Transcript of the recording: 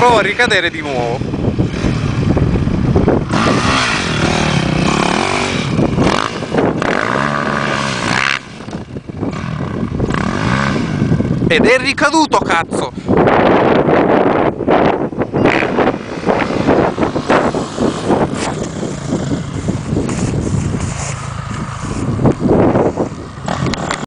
provo a ricadere di nuovo. Ed è ricaduto, cazzo!